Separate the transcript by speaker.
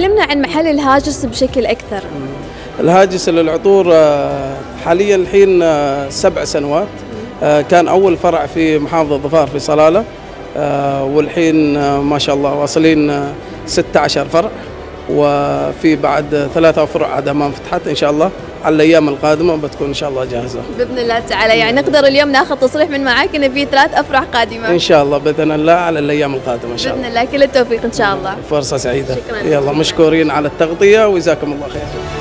Speaker 1: تكلمنا عن محل الهاجس بشكل أكثر.
Speaker 2: الهاجس للعطور آه، حاليا الحين آه، سبع سنوات. آه، كان أول فرع في محافظة ظفار في صلالة. والحين ما شاء الله واصلين آه، 16 فرع. وفي بعد ثلاثة فروع عاد ما فتحت إن شاء الله. على الأيام القادمة بتكون إن شاء الله جاهزة.
Speaker 1: بإذن الله تعالى. يعني نقدر اليوم ناخذ تصريح من معاك إن في ثلاث أفراح قادمة.
Speaker 2: إن شاء الله بإذن الله على الأيام القادمة إن شاء
Speaker 1: بإذن
Speaker 2: الله.
Speaker 1: الله. كل التوفيق إن شاء الله.
Speaker 2: فرصة سعيدة.
Speaker 1: شكراً.
Speaker 2: يلا مشكورين على التغطية وجزاكم الله خير.